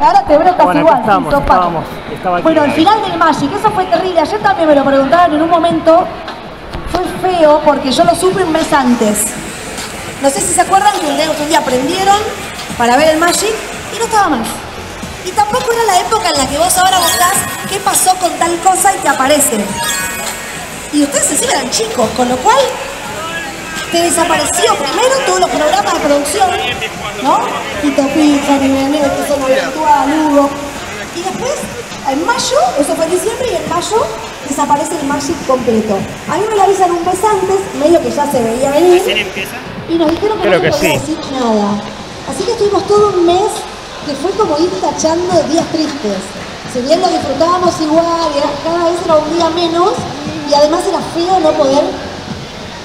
Ahora te Bueno, igual. estamos, estábamos, aquí. bueno, el final del Magic, eso fue terrible. Ayer también me lo preguntaban en un momento. Fue feo porque yo lo supe un mes antes. No sé si se acuerdan que un día, aprendieron para ver el Magic y no estaba más. Y tampoco era la época en la que vos ahora buscás qué pasó con tal cosa y te aparece. Y ustedes encima eran chicos, con lo cual te desapareció primero todos los programas de producción, ¿no? Tito Pizza, Nivel que son virtual, Hugo. Y después, en mayo, eso fue en diciembre, y en mayo desaparece el Magic completo. A mí me lo avisan un mes antes, medio que ya se veía venir. Y nos dijeron que Creo no que sí. decir nada. Así que estuvimos todo un mes que fue como ir tachando días tristes. Si bien lo disfrutábamos igual, y era- cada vez era un día menos, y además era feo no poder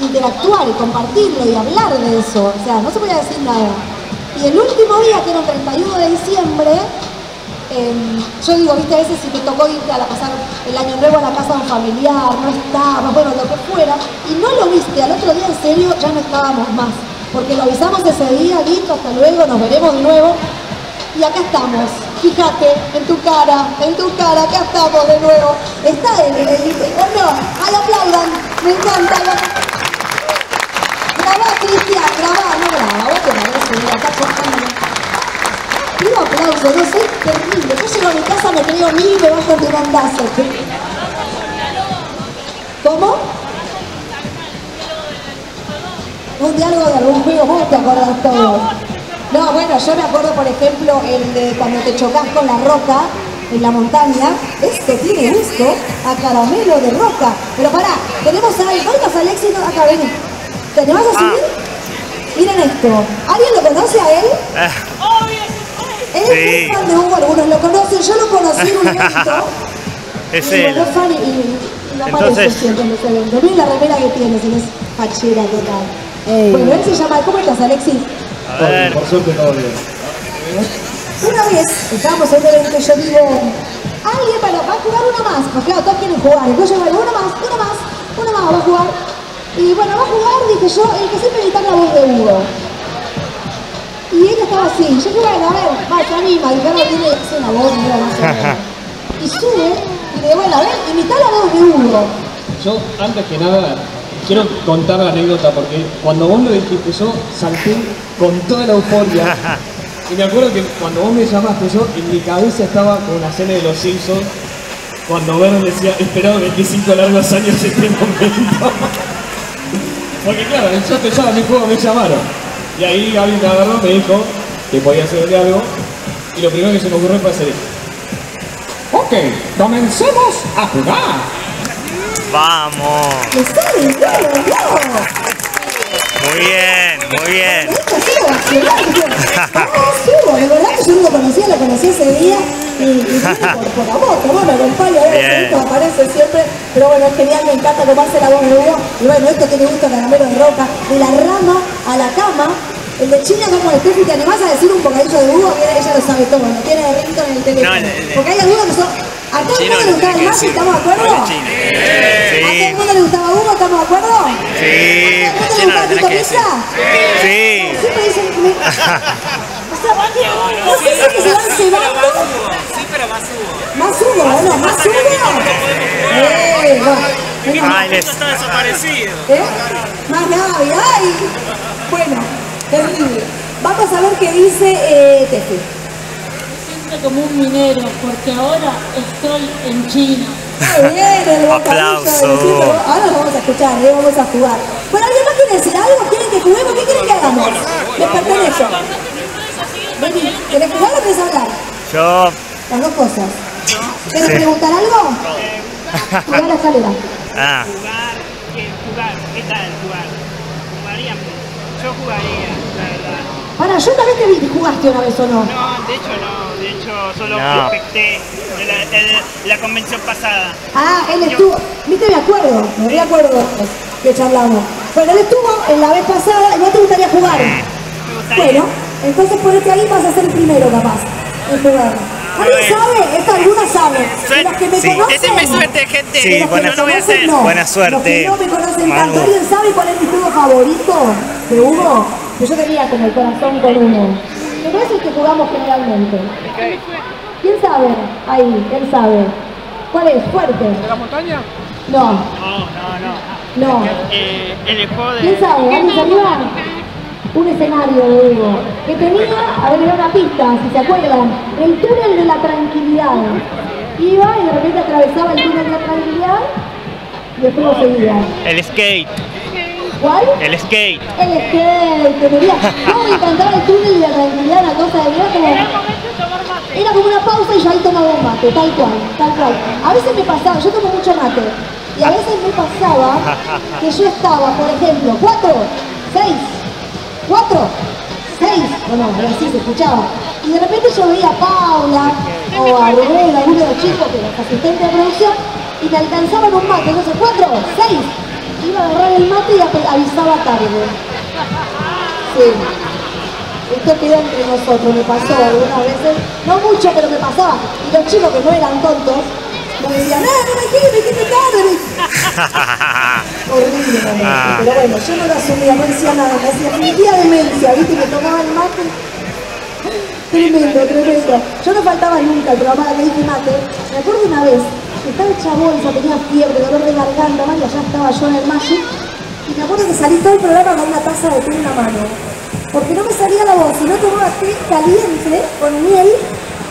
interactuar y compartirlo y hablar de eso. O sea, no se podía decir nada. Y el último día, que era el 31 de diciembre, em, yo digo, viste, a veces si te tocó irte a pasar el año nuevo a la casa de un familiar, no estabas, bueno, lo que fuera, y no lo viste, al otro día en serio ya no estábamos más. Porque lo avisamos ese día, listo, hasta luego, nos veremos de nuevo. Y acá estamos, fíjate, en tu cara, en tu cara, acá estamos de nuevo. Está el- oh no, ay aplaudan, me encanta. Grabá, Cristian, grabá, no grabá, vos te mira, acá cortando. Pido aplauso, no soy terrible. Yo llego a mi casa, me creo mil y me bajo de bandazo. ¿Cómo? Un diálogo de algún juego, vos te acordás todo. No, bueno, yo me acuerdo, por ejemplo, el de cuando te chocas con la roca en la montaña. Esto tiene gusto a caramelo de roca. Pero pará, tenemos a ¿dónde estás Alexis? No, acá, vení. ¿Te animás a subir? Miren esto. ¿Alguien lo conoce a él? Él es Sí. muy fan de Hugo, algunos lo conocen, yo lo conocí en un evento. Es y él. fan y, y, no Entonces- siempre en. Miren la remera que tiene, si no es fachera total. Bueno, él se llama, ¿cómo estás Alexis? A ver. Por suerte todo bien. Una vez estábamos en un evento y yo digo, alguien para, va a jugar uno más, porque claro, todos quieren jugar. Entonces yo bueno, uno más, uno más, uno más va a jugar. Y bueno, va a jugar, dije yo, el que siempre imita la voz de Hugo. Y él estaba así, yo dije, bueno, a ver, va, se anima, dije, no tiene una voz, mira, más. Y sube, y le digo, bueno, a ver, imita la voz de Hugo. Yo, antes que nada, quiero contar la anécdota porque cuando vos lo dijiste, yo salté con toda la euforia. Y me acuerdo que cuando vos me llamaste, yo en mi cabeza estaba con una escena de los Simpsons. Cuando Vernon decía, esperado 25 largos años este momento. Porque claro, yo te llamo, mi juego me llamaron. Y ahí Gaby me agarró, me dijo que podía hacerle algo. Y lo primero que se me ocurrió fue hacer esto. Ok, comencemos a jugar. Vamos. Muy bien, muy bien. De verdad que yo no lo conocía, lo conocí ese día y, por, por amor, como me acompaña, a ver, Bien. esto aparece siempre, pero bueno, es genial, me encanta cómo hace la voz de Hugo, y bueno, esto tiene gusto caramelo de roca, de la rama a la cama, el de China como el Steffi, ¿te animás a decir un bocadillo de Hugo? Ella lo sabe todo, lo tiene de ringtone en el teléfono, No, el- el- porque hay algunos que son, a todo el mundo le gustaba el decir. ¿estamos de acuerdo? ¿A todo el mundo le gustaba Hugo? ¿Estamos de acuerdo? sí, ¿A todo el mundo le gustaba Pizza? sí. Siempre dicen que me... O sea, no sé si es que se van cebando. Sí, pero más hubo. Más Hugo, bueno, más Hugo. Eh, no. Ay, les- está desaparecido. ¿Eh? Más Gaby, ay. Bueno, terrible. Vamos a ver qué dice eh, Tefi. Siento como un minero porque ahora estoy en China. Muy bien, el Aplauso. Ahora nos vamos a escuchar, eh, vamos a jugar. Bueno, ¿alguien más quiere decir algo? ¿Quieren que juguemos? ¿Qué quieren que hagamos? Les pertenece. Vení, ¿querés jugar o querés hablar? Yo, Las dos cosas. ¿Quieres Sí. preguntar algo? Jugar a la escalera. ah, Jugar, ¿qué? Jugar, ¿qué tal jugar? Jugaríamos. Yo jugaría. Para, yo también te vi que jugaste una vez o no. No, de hecho no, de hecho solo No. respecté la, el- la convención pasada. Ah, él estuvo, viste, me acuerdo, me reacuerdo que charlamos. Bueno, él estuvo en la vez pasada y no te gustaría jugar. Me gustaría. Bueno, entonces ponete ahí vas a ser el primero capaz en jugar. ¿Alguien sabe? Esta alguna sabe. De los que me Sí. conocen. Suerte, gente. Sí, los buena- no. buena Los suerte, que no me conocen Manu. tanto. ¿Alguien sabe cuál es mi juego favorito de Hugo? Que yo tenía como el corazón con uno. que no es el que jugamos generalmente. ¿Quién sabe? Ahí, él sabe. ¿Cuál es? Fuerte. ¿De la montaña? No, No, no, no. no. Eh, el juego de. ¿Quién sabe? ¿Alguien sabía? Un escenario de Hugo. Que tenía, a ver, era una pista, si se acuerdan, el túnel de la tranquilidad. Iba y de repente atravesaba el túnel de la tranquilidad y después lo seguía. El skate. ¿Cuál? El skate. El skate, que diga, ¿cómo me encantaba el túnel de la tranquilidad, una cosa de vida como... Era como una pausa y yo ahí tomaba un mate, tal cual, tal cual. A veces me pasaba, yo tomo mucho mate, y a veces me pasaba que yo estaba, por ejemplo, cuatro, seis, cuatro, seis, bueno, así se escuchaba. Y de repente yo veía a Paula o a Rubén, alguno de los chicos, que los asistentes de producción, y me alcanzaban un mate, entonces cuatro, seis, iba a agarrar el mate y avisaba tarde. Sí. Esto queda entre nosotros, me pasó algunas veces, no mucho, pero me pasaba. Y los chicos que no eran tontos, me decían, ¡ah, no me quiero, me quiero tarde! Horrible momento, Ah. pero bueno, yo no lo asumía, no decía nada, me hacía fingía demencia, viste, que tomaba el mate. Tremendo, tremendo. Yo no faltaba nunca al programa de Lady Mate. Me acuerdo una vez que estaba hecha bolsa, tenía fiebre, dolor de garganta, mal, y allá estaba yo en el Magic. Y me acuerdo que salí todo el programa con una taza de té en la mano. Porque no me salía la voz, y no tomaba té caliente con miel.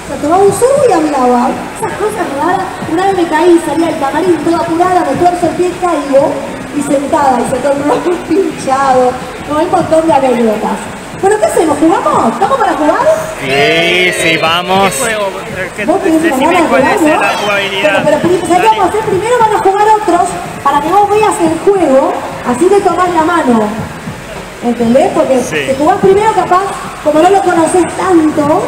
O sea, tomaba un sorbo y hablaba. Esas cosas raras. Una vez me caí, salía del camarín toda apurada, me tuerzo el pie, caigo y sentada, y se tornó pinchado. No, hay un montón de anécdotas. ¿Pero qué hacemos? ¿Jugamos? ¿Estamos para jugar? Sí, sí, vamos. juego? Que- Vos tenés una gana de jugar, la Pero, jugabilidad. pero pri- ¿sabés qué vamos a hacer? Primero van a jugar otros para que vos veas el juego, así te tomás la mano. ¿Entendés? Porque Sí. si jugás primero, capaz, como no lo conocés tanto,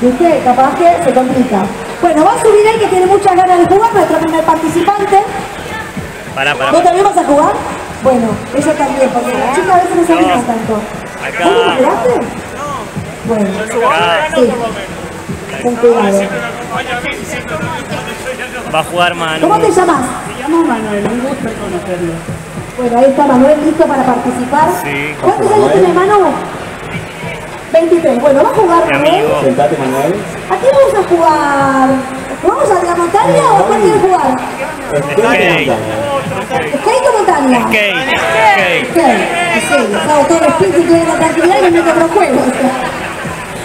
¿viste? Capaz que se complica. Bueno, va a subir él que tiene muchas ganas de jugar, nuestro primer participante. Pará, pará. ¿Vos también vas a jugar? Bueno, ella también, porque la chica a veces no se anima No. tanto. Acá. ¿Vos no jugaste? Bueno, Acá sí. Con cuidado. va a jugar Manu. ¿Cómo te llamas? Me llamo Manuel, un gusto conocerlo. Bueno, ahí está Manuel listo para participar. Sí. ¿Cuántos años tiene Manu? 23. Bueno, va a jugar Manuel. Sentate, Manuel. ¿A qué vamos a jugar? ¿Vamos a la montaña o cuál quiere jugar? Skate. ¿Skate o montaña? Skate. Skate. Skate. Hago todo el espíritu de la tranquilidad y me meto otro juego.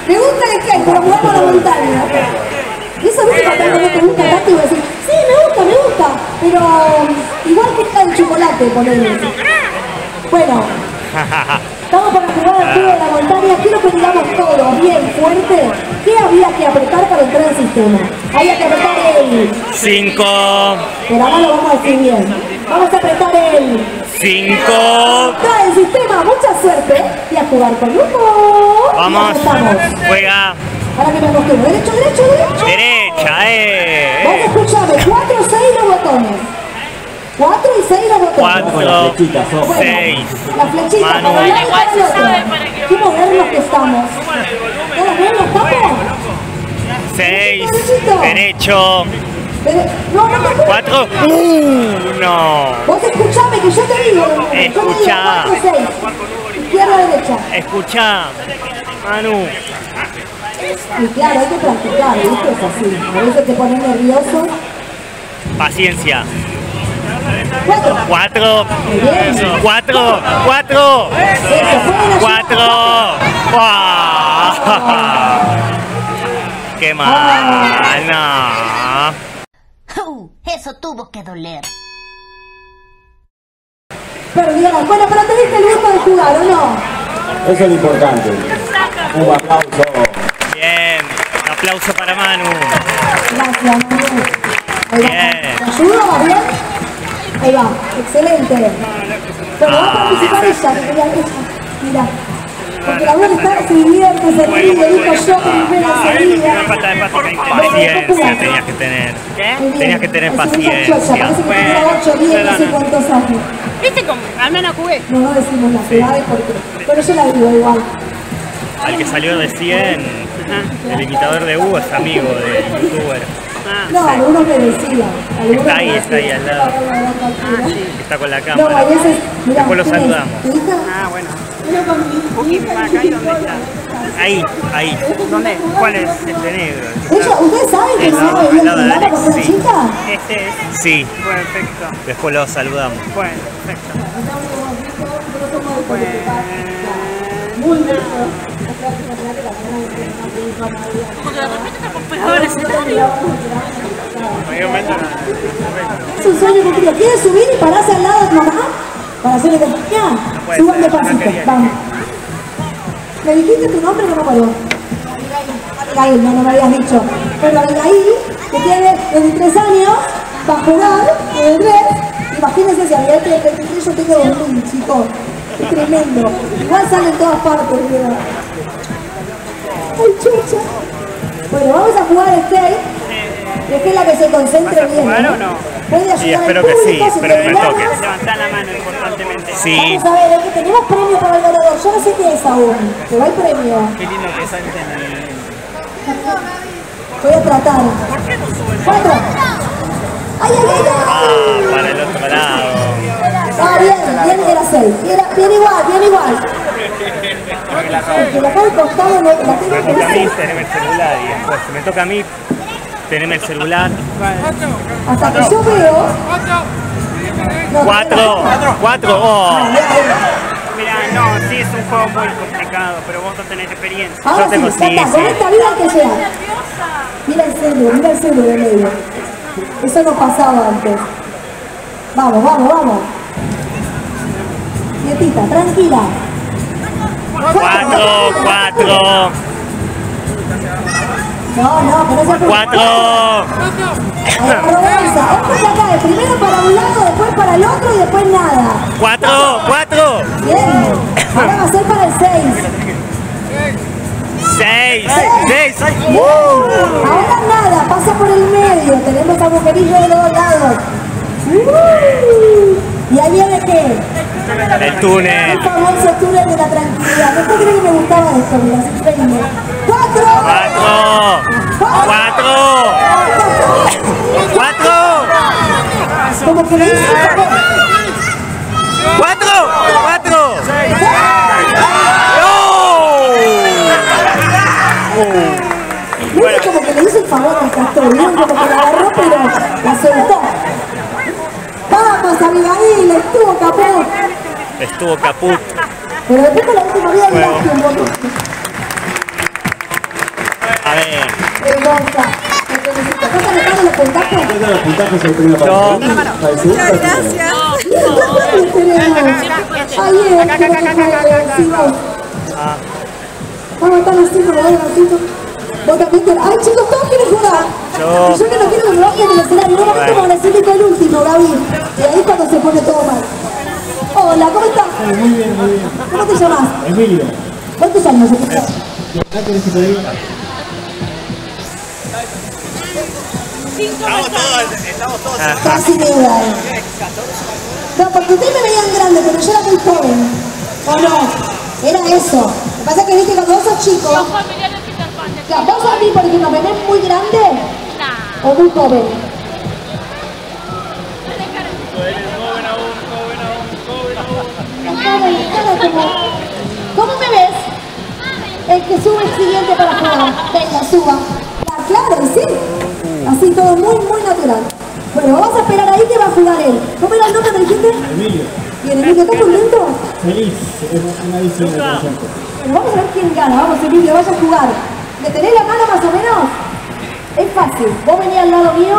Me gusta el skate, pero jugamos a la montaña. Y eso viste cuando algo no te gusta tanto y decir, sí, me gusta, me gusta, pero igual que está el chocolate, ponele. Bueno, Estamos para jugar al juego de la montaña. Quiero que digamos todo bien fuerte. ¿Qué había que apretar para entrar al sistema? Había que apretar el. Cinco. Pero ahora lo vamos a decir bien. Vamos a apretar el. Cinco. Entrar al sistema. Mucha suerte. Y a jugar con Lupo. Vamos. Juega. Ahora que me acostumbro. Derecho, derecho, derecho. Derecha, eh. escuchame. 4, 6 los botones. 4 y 6 los botones. Cuatro. Bueno, Seis. La flechita Mano. para un lado y para otro. Qué modernos que estamos. ¿Todos bien los tapos? Seis. Derecho. Dere- No, no, no. Cuatro. Uno. Vos escuchame que yo te digo. 4, 6. Izquierda, derecha. Escucha. Manu. Y claro, hay que practicar, ¿viste? Es así. A veces te pones nervioso. Paciencia. 4. Cuatro. Bien. Cuatro. Cuatro. Eso, Cuatro. ¡Guau! ¡Qué mal! No. Uh, eso tuvo que doler. Perdieron. Bueno, pero te diste el gusto de jugar, ¿o no? Eso es lo importante. Un aplauso. Bien. Un aplauso para Manu. Gracias. Bien. ¿Te ayudo? ¿Va bien? Ahí va. Excelente. Bueno, va a participar ella, que quería ella. Mira. Porque la buena está, se divierte, se ríe, dijo yo primero enseguida. Una falta de paciencia tenías que tener. Bien. Tenías que tener paciencia. Parece que tuviera 8, 10, no sé cuántos años. ¿Viste cómo? Al menos jugué. No, no decimos las edades porque... Pero yo la digo igual. Al que salió recién, el imitador de Hugo es amigo del youtuber. Ah, No, algunos me decían. algunos Está ahí, está ahí al lado. Tranquila. Que está con la No, cámara. a veces... Mirá, Después lo saludamos. Ah, bueno. Un poquito más acá y dónde está. Ahí, ahí. ¿Dónde? ¿Cuál es? Este negro. Ella- ¿Ustedes saben que no de el Alex, cuando era sí. chica? Este es. Sí, Perfecto. después lo saludamos. Bueno, perfecto. Muy bien. Es un sueño cumplido. ¿Quieres subir y pararse al lado de tu mamá? Para hacerle compañía. puede Suban despacito. quería. Vamos. ¿Me dijiste tu nombre? No me acuerdo. Abigail, no, no me habías dicho. Bueno, Abigail, que tiene 23 años, va a jugar en el red. Imagínense si Abigail tiene 23, yo tengo 2000, chicos. Tremendo. Igual sale en todas partes, creo. ¡Ay, chucha! Bueno, vamos a jugar skate. Deje la que se concentre ¿Vas a bien. jugar ¿no? o no? Puede ayudar Sí, al espero que sí, si espero que me ganas. Levantá la mano importantemente. Sí, Vamos a ver, que tenemos premio para el ganador. Yo no sé qué es aún, pero hay premio. Qué lindo que salten en el... Voy a tratar. Cuatro. ¡Ay, ay, ay! ah, ay! para el otro lado. Ah, bien, bien, era seis. Era, bien igual, bien igual. Porque la acá al costado no, la tengo Me que toca a mí, teneme el celular. Y después, si me toca a mí, teneme el celular. Hasta que yo veo. Cuatro, cuatro, oh. Mira, no, sí es un juego muy complicado, pero vos no tenés experiencia. Ahora Yo tengo sí, sí, con esta vida que llegar. Mira el celu, mira el celu de medio. Eso no pasaba antes. Vamos, vamos, vamos. Nietita, tranquila. Cuatro, cuatro, No, no, pero se cuatro. Arroganza. Ojo que acá, primero para un lado, después para el otro y después nada. Cuatro, cuatro, Bien. Ahora va a ser para el 6. seis, seis. Ahora nada, pasa por el medio. Tenemos agujerillo de los dos lados. Uh. Y ahí viene qué? El túnel. El famoso túnel de la tranquilidad. No te crees que me gustaba esto, mira, increíble. ¡Cuatro! Cuatro, cuatro, cuatro, Como que le cuatro, cuatro. ¿Viste como que le hizo el favor al castor? ¿Vieron como que la agarró pero la soltó? Vamos, Abigail, estuvo caput. Estuvo caput. Pero después la última vida un. A ver, el que fue, sí, vos. Vamos a estar los cinco, ¿verdad, Gatito? Vos también ¡Ay, chicos, todos quieren jugar! Yo- que no quiero que me bajen del escenario. No me como Brasil con el último, Gaby. Y ahí es cuando se pone todo mal. Hola, ¿cómo estás? Muy bien, muy bien. ¿Cómo te llamas? Emilio, ¿Cuántos años tenés? ¿ya querés que te diga? Casi iba. eh. No, porque ustedes me veían grande, pero yo era muy joven. ¿O no? Era eso. Lo que pasa es que viste cuando vos sos chico. Vos a mí, por ejemplo, ¿me ves muy grande o muy? Joven, siguiente para jugar. Venga, suba. Ah, claro, sí. Así todo muy, muy natural. Bueno, vamos a esperar ahí que va a jugar él. ¿Cómo era el nombre, me dijiste? Emilio, Bien, Emilio, ¿estás contento? feliz. Es una edición de presente. Bueno, vamos a ver quién gana. Vamos, Emilio, vaya a jugar. ¿Le tenés la mano más o menos? Es fácil. Vos venís al lado mío.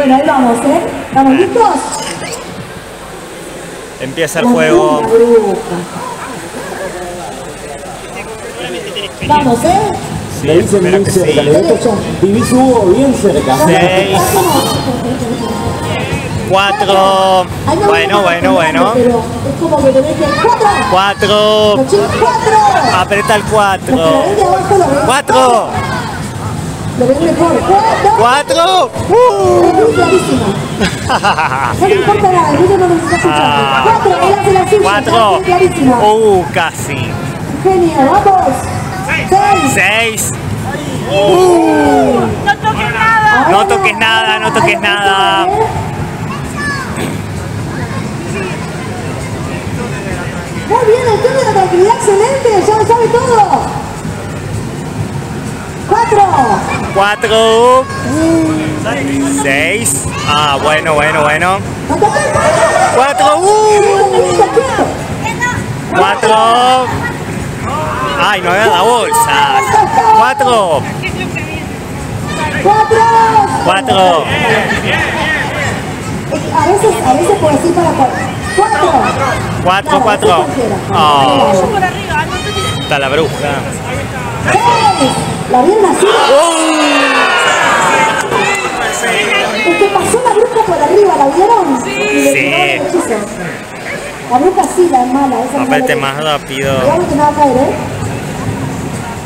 Bueno, ahí vamos, ¿eh? ¿Estamos listos? empieza el juego. Vamos, ¿eh? Sí, Le dicen muy que cerca, le sí. digo yo, vivís Hugo bien cerca. Seis, cuatro. Bueno, bueno, bueno. Pero es como que tenés que... ¡Cuatro! Apreta el cuatro. Cuatro. Lo ven mejor. ¡Cuatro! Cuatro. Uh. Es muy clarísimo. No le importa nada, el no necesita escuchar. Ah. Cuatro, él hace la suya. Cuatro. Clarísimo. Uh, casi. Genial, vamos. Seis. Seis. Uh. No que es nada. Muy bien, el turno de la tranquilidad, excelente, ya lo sabe todo. Cuatro. Cuatro. Seis. Ah, bueno, bueno, bueno. ¡No toques, cuatro! Cuatro. Uh, cuatro. Ay, no había la bolsa. Cuatro. ¡Cuatro! Cuatro. A veces, a veces puedo decir para cuatro. ¡Cuatro! Cuatro, cuatro. así. Oh, Por está la bruja. ¡Seis! ¿La vieron así? Es que pasó la bruja por arriba, ¿la vieron? Sí. Y le tiró el hechizo. La bruja sí, la es mala. Esa es Aparte más rápido. Cuidado que no va a caer, ¿eh?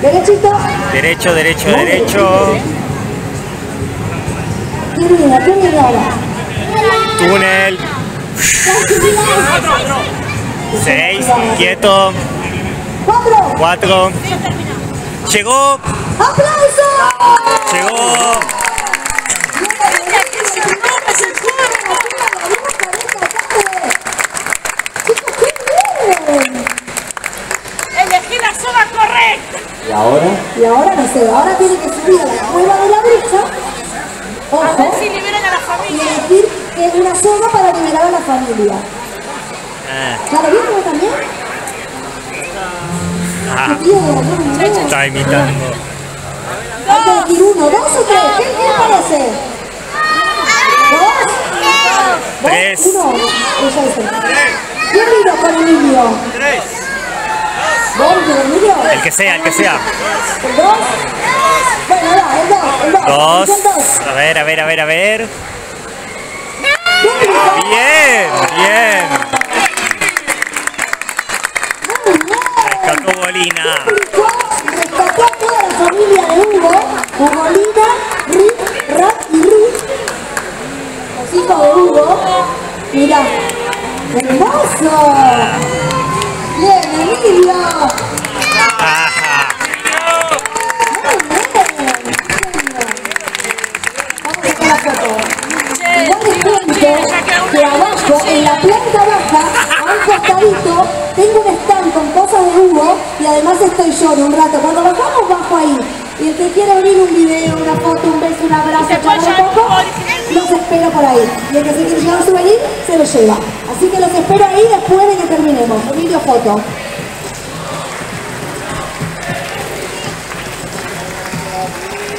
Derechito. Derecho, derecho, derecho. ¿Quién viene? ¿Quién viene ahora? Túnel. Seis. Quieto. ¡Cuatro! Cuatro. Llegó. ¡Aplausos! Llegó. Elegí la zona correcta. Y ahora, Y ahora no sé, ahora tiene que subir a la cueva de la bruja. A ver Ojo. si liberan a la Y familia. elegir que es una soga para liberar a la familia. Ah, ¿Ya lo vieron también? Está imitando. Hay que uno, dos o tres. ¿Qué, qué les parece? ¿Dos? ¿Dos? Tres. Uno. Ella dice. ¿Quién vino con Emilio? Tres. ¿Vos con Emilio? El que sea, el que sea. ¿El dos? Bueno, va, el dos, el dos. Dos. El dos. A ver, a ver, a ver, a ver. Bien, bien. Rescató Bolina. Rescató a toda la familia de Hugo, Hugolina, Rick, Rat y Ruth, los de Hugo. Mira, hermoso. Bien, Emilio. Que abajo, en la planta baja, a un costadito, tengo un stand con cosas de Hugo y además estoy yo en un rato. Cuando bajamos, bajo ahí. Y el que quiera abrir un video, una foto, un beso, un abrazo, un poco, los espero por ahí. Y el que se quiere llevar un souvenir, se lo lleva. Así que los espero ahí después de que terminemos. Un video foto.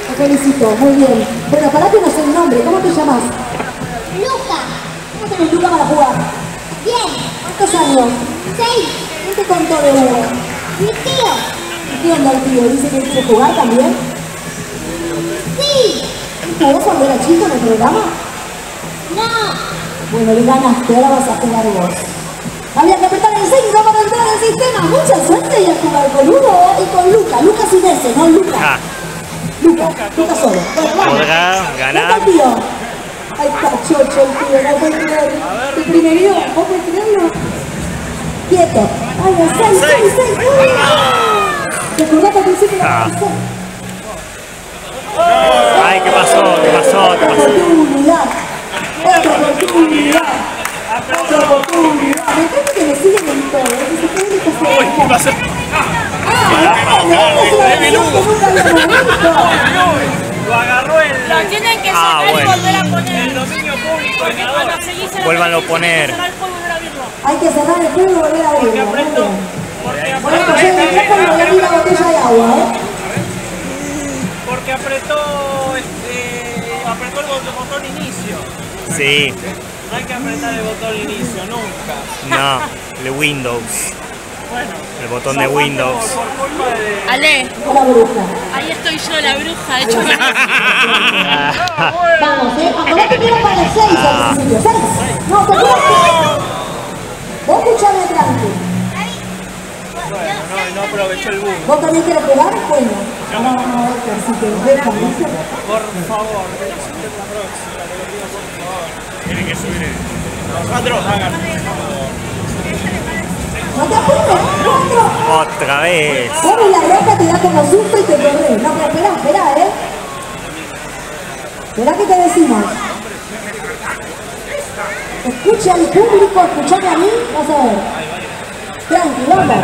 Te felicito, muy bien. Bueno, para que no sé el nombre, ¿cómo te llamas? Luca, ¿Cómo tenés Luca para jugar? bien, ¿Cuántos años? seis, ¿Quién te contó de Hugo? Mi tío, ¿Y ¿Qué onda el tío? ¿Dice que quiere jugar también? sí, ¿Jugó cuando era chico en el programa? no, Bueno, le ganaste, ahora vas a jugar vos. Había que apretar el 5 para entrar al sistema. Mucha suerte y a jugar con Hugo y con Luca. Luca sin ese, no Luca. Ah, Luca, Luca solo. Bueno, vamos. Podrá ¿Dónde ganar. tío? Ahí está chocho el tío, no puedo creer. ¿Tu primerío? ¿Vos podés creerlo? Quieto. Ay, el 6, 6, 6. ¿Te acordás que al principio era Ah. el seis? Ay, ¿qué pasó? ¿Qué pasó? ¿Qué pasó? oportunidad. Otra oportunidad. Otra oportunidad. Me encanta que me siguen en todo. Que. Uy, ¿qué pasó? Lo agarró el, Lo tienen que Ah, sacar bueno. y volver a poner. el dominio público. Vuélvanlo a poner. Hay que cerrar el juego y volver a Porque abrirlo. Bueno, apretó, pues yo me me doy la botella de agua, ¿eh? porque apretó, este, apretó el bot- botón inicio. Sí, No hay que apretar el botón inicio, nunca. no, de Windows. Bueno, El botón de Windows. Por culpa de... Ale, La bruja. ahí estoy yo, la bruja, hecho Vamos, ¿eh? Acordate que era para el 6 al principio. 6. No, te acuerdas que... Vos escuchame tranqui. Bueno, no, no aprovechó el boom. ¿Vos también querés jugar? Bueno. Que te dejan, ¿viste? Por favor, la próxima, te lo pido por favor. Tienen que subir. Nosotros hagan. No te apures, cuatro. Otra vez. Vos ves la roca, te da como susto y te corres. No, pero espera, espera, ¿eh? Espera que te decimos. Escucha al público, escuchame a mí, vas a ver. Tranquilo, anda.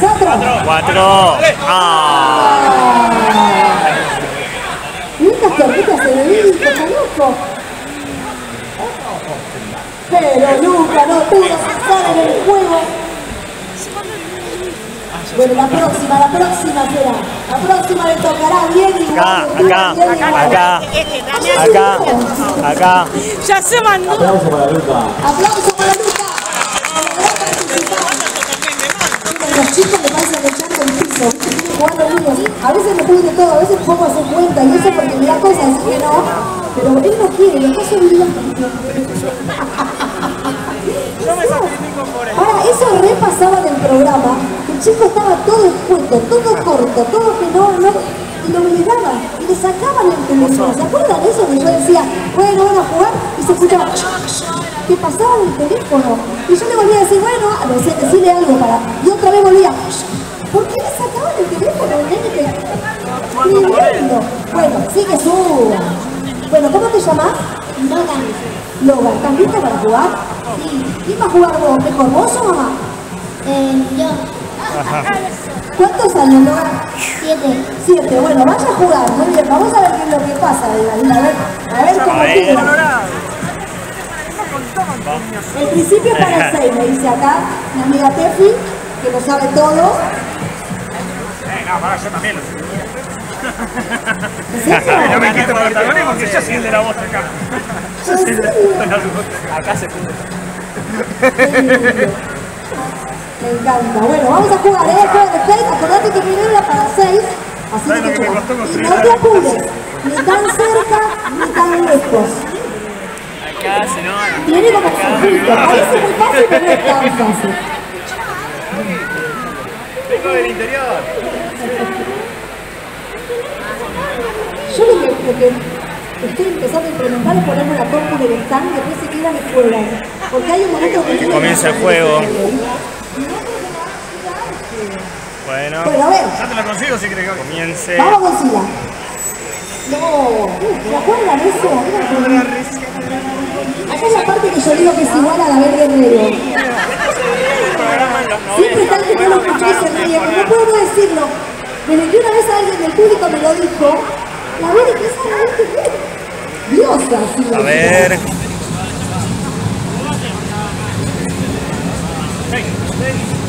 Cuatro. Cuatro. Ah. Y estas tortitas se ven loco. Pero nunca no pudo pasar en el juego. Bueno, la próxima, la próxima será. La próxima le tocará bien Acá, igual. acá, bien igual. acá, acá, acá. Ya se mandó. Aplauso para Luca. Por la gran participación. Los chicos me parecen echando el piso, ¿viste? Niños. A veces me pudre todo, a veces poco hacer cuenta y eso porque me da cosas que no. Pero él no quiere, lo está obligando. Ahora, eso repasaba en el programa, el chico estaba todo expuesto, todo corto, todo que no, no, y lo obligaban, y le sacaban el teléfono. ¿Se acuerdan de eso? Que yo decía, bueno, van a jugar, y se escuchaba, que pasaban el teléfono. Y yo le volvía a decir, bueno, a decir, decirle algo para, y otra vez volvía, ¿por qué le sacaban el teléfono? Tremendo. Bueno, sí que suba. Bueno, ¿cómo te llamas? Logan. Logan, ¿estás lista para jugar? Sí. ¿Quién va a jugar vos? ¿Mejor vos o mamá? Eh, yo. ¿Cuántos años, Logan? Siete. Siete. Bueno, vaya a jugar. Muy bien, vamos a ver qué es lo que pasa. A ver, a ver cómo tira. El principio es para 6, me dice acá mi amiga Tefi, que lo sabe todo. No, para yo también lo sé. No me quito protagonismo porque yo soy el de la voz acá. ¿En serio? Acá se puede. Me encanta. Bueno, vamos a jugar, ¿eh? Juego de 6. Acordate que primero era para 6. Así ¿Sabes lo que me costó Y no la te apures. Ni tan cerca, ni tan lejos. Acá, si no. Tiene como circuito. Parece muy fácil, pero no es tan fácil. Vengo del interior. Yo lo que, lo que estoy empezando a implementar es ponerme la compu en el stand y después se quedan juegan. Porque hay un momento que... Que comience el juego. Bueno, Bueno, a ver. ya te lo consigo si querés que comience. Vamos con Sila. No, ¿se acuerdan eso? Acá es la parte que yo digo que es igual a la verde Guerrero. Siempre el que no lo escuchó y se ríe, pero no puedo decirlo. Desde que una vez alguien del público me lo dijo, la verde que es la verde. Diosa. A ver.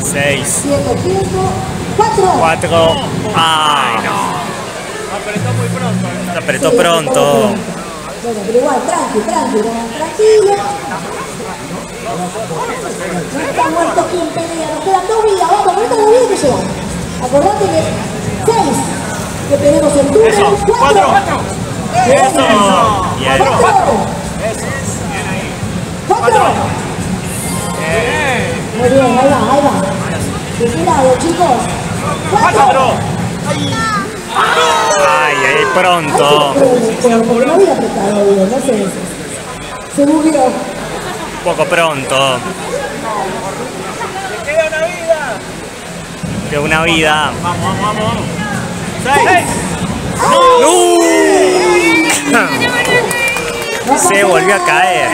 Seis, Siete, cinco, cuatro. cuatro. Ay, no. Apretó muy pronto. Apretó pronto. Bueno, pero igual, tranqui, tranqui, tranquilo. No está muerto quien pelea, nos quedan dos vidas, vamos, con estas dos vidas que llegan. Acordate que seis, que tenemos el túnel, Eso, cuatro. cuatro. Eso. Bien. Cuatro. Cuatro. Muy bien, ahí va, ahí va. Vigilado, chicos. Cuatro. Ay, ahí pronto. No no. Se. Un poco pronto. Que una vida. Vamos, vamos, vamos. ¡Seis! Se volvió a caer.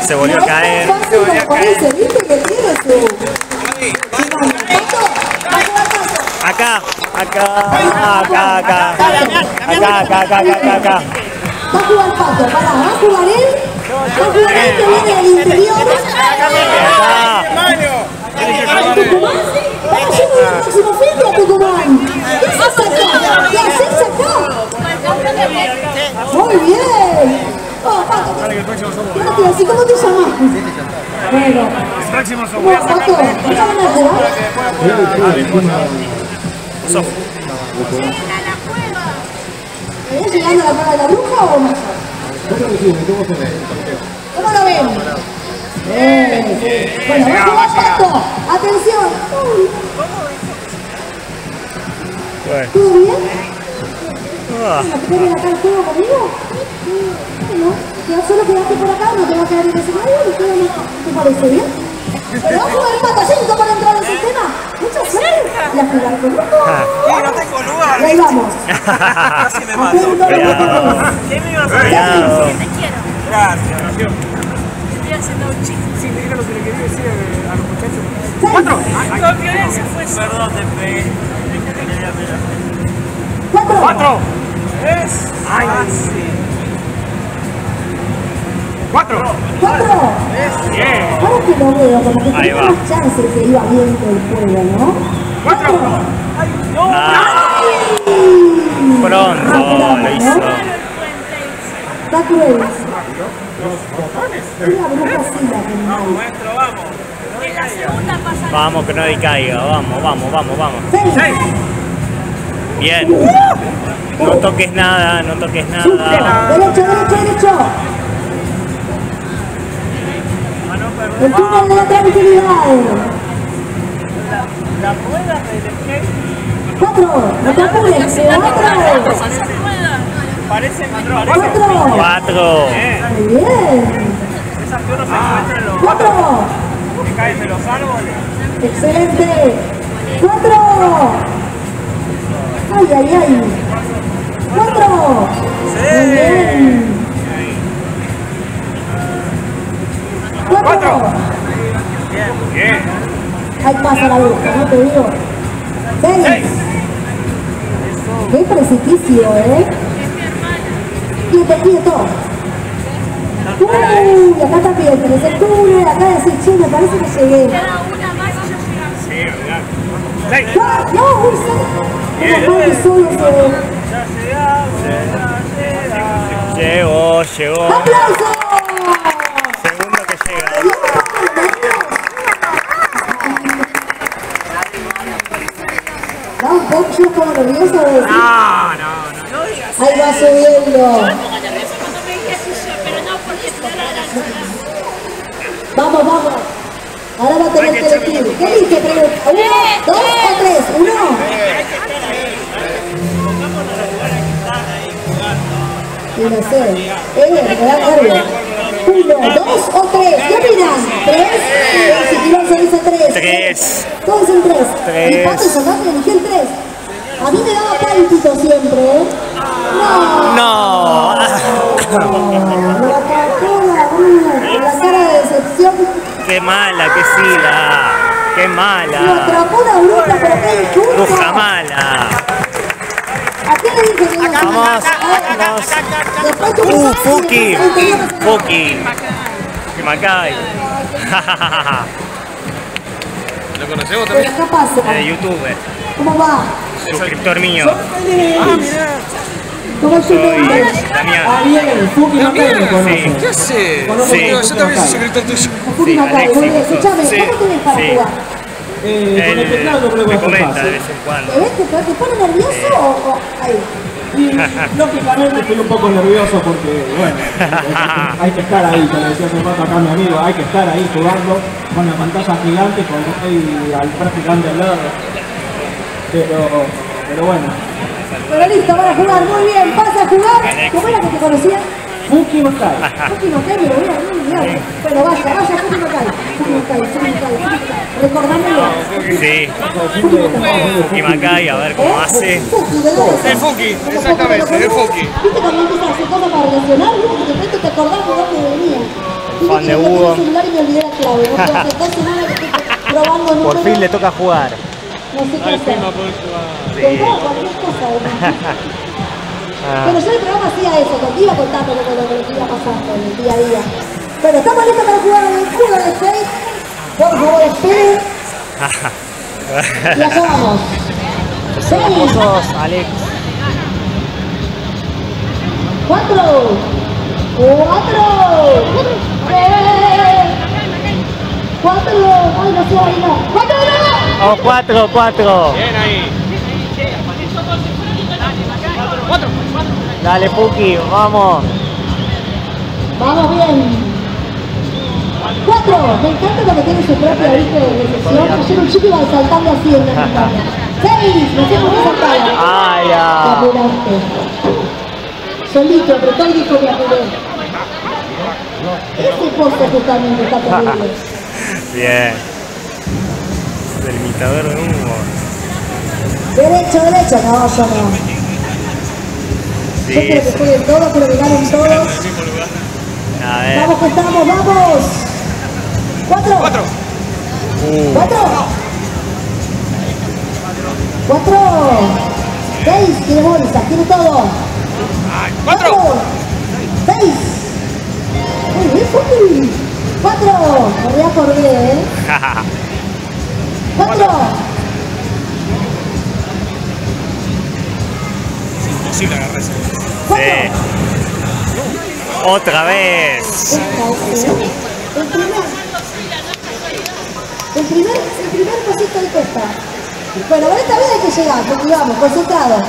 Se volvió a No caer. Se volvió a caer. Acá, acá, acá, acá. Acá, acá, acá, acá, acá. Va a jugar Pato, pará, va a jugar él. Va a jugar él que viene del interior. Acá. Tucumán, va a llevar el máximo filtro a Tucumán. ¿Qué haces acá? ¿Qué haces acá? Muy bien. Oh, Pato. Gracias, ¿y cómo te llamas? Bueno. Próximo son Bueno, Pato, ¿ya van a jugar? ¿Venís llegando a la cara de la bruja o no? ¿Cómo lo ven? Bien, sí. Bueno, va a Pato. Atención. Uy. ¿Todo bien? Ah, ¿Bueno, ¿Querés venir acá al juego conmigo? Bueno, ya solo quedaste por acá, no te va a quedar en ese escenario. ¿Te parece bien? Pero va a jugar el patallito para entrar al sistema. Mucha Y a jugar con Y no tengo lugar. Y ahí vamos. Casi me mato. hacer. ¿Qué me ibas a decir? Cuidado. Te quiero. Gracias. Estoy haciendo un chiste. Sí, me diga lo que le quería decir a los muchachos. Seis. Con violencia fue eso. Perdón, te pegué. Cuatro. ¡Cuatro! Es fácil. ¡Cuatro! Cuatro. Bien. Ahora que lo veo, como que Ahí tenía más chances que iba bien con el juego, ¿no? ¡Cuatro! Ah, pronto lo hizo. Está cruel. Bruja así la que Vamos, maestro, vamos. En la segunda pasa Vamos, que no decaiga. Vamos, vamos, vamos, vamos. Seis. Bien. No toques nada, no toques nada. Derecho, derecho, derecho. El túnel de la tranquilidad. La rueda del Cuatro. No te apures. Cuatro. parece Cuatro. Cuatro. Muy bien. Esas uno se encuentra en los Cuatro. que caen de los árboles. Excelente. Cuatro. Ay, ay, ay. Cuatro. Muy bien. Cuatro. Bien. Ahí pasa la bruja, no te digo. Seis. Qué precipicio, ¿eh? Quieto, quieto. Uy, acá también tenés el túnel, acá decís, che, me parece que llegué. Queda una más y ya llegamos. Sí, verdad. Seis. No, cerca. Como mal solo se ve. Llegó, llegó. ¡Aplausos! Nervioso de decir. No, no, no. Ahí va subiendo. Yo me pongo nerviosa cuando me dije eso, pero no porque te da la ansiedad. Vamos, vamos. Ahora va a tener que elegir. ¿Qué dice? Pregunta. ¿Uno, dos o tres? ¿Uno? Y no sé. Eh, me da nervio. Uno, dos o tres. ¿Qué opinan? ¿Tres? Si Iván se dice tres. Tres. Todos dicen tres. Tres. Mi pato Solano eligió el tres. A mí me daba pálpito siempre, ¿eh? No. No. No, la uh, con la cara de decepción. Qué mala que siga. Qué Lo mala. atrapó la bruja, pero qué Bruja injusta. mala. ¿A qué le dije que iba a Vamos. Después tú Uh, Fuki. lo- Fuki. Que Macay. ¿Lo conocemos acá pasa. De YouTube. ¿Cómo va? Suscriptor mío. ¿Cómo es tu Soy nombre? Damián. Bien, Fuki no me Sí. ¿Qué haces? Sí. a Fuki Macay. tuyo. Fuki Sí, Alexis Sí, ¿cómo tenés para sí. jugar? Eh, con el teclado no creo que me comenta de vez en cuando. ¿Te pone nervioso o, o- ahí? Y lógicamente estoy un poco nervioso porque, bueno, hay que estar ahí, como decía hace rato acá mi amigo, hay que estar ahí jugando con la pantalla gigante, con el practicante al lado. Pero, pero bueno, Pero listo, van a jugar muy bien. Pasa a jugar. ¿Cómo era que te conocía? Fuki Macay. Fuki bien, bien. Bueno, vaya, vaya, Fuki Macay. Fuki Macay, Fuki Macay. Recordámelo. Sí. Fuki Macay, a ver cómo hace. Fuki, ¿verdad? El Fuki, exactamente, el Fuki. ¿Viste cuando empiezas a hacer cosas para relacionar? ¿Viste que de repente te acordás de dónde venía? Fan que de Hugo. el celular y me olvidé la clave. Que. Por fin le toca jugar. No sé qué hacer. Contaba cualquier cosa. ¿no? Pero yo el programa hacía eso, te iba contando lo, que iba pasando en el día a día. Bueno, estamos listos para jugar en el culo de skate. Por favor, esperen. Y allá vamos. Alex. cuatro, cuatro, tres, cuatro, ay, no sé bailar. ¡Cuatro, Vamos, cuatro, cuatro. Bien ahí. Dale, Puki, vamos. Vamos bien. Cuatro. Me encanta cuando tiene su propia vista de recesión. Ayer un chico iba saltando así en la por qué saltaba. Ah, ya. apuraste. Solito, apretó y dijo que apuré. Ese pozo justamente está terrible. Bien. Del imitador de Hugo. Derecho, derecho. No, yo no. Sí, Yo quiero que jueguen todos, quiero que ganen todos. a ver. Vamos que estamos, vamos. Cuatro. Cuatro. Uh, Cuatro. Cuatro. Seis. Tiene bolsa, tiene todo. Ay, cuatro. Seis. Muy bien. Cuatro. Me reacordé, ¿eh? Cuatro. Imposible agarrar. Cuatro. sí. Otra vez. El primer. El primer, el primer cosito de costa. Bueno, pero esta vez hay que llegar, porque vamos, concentrado.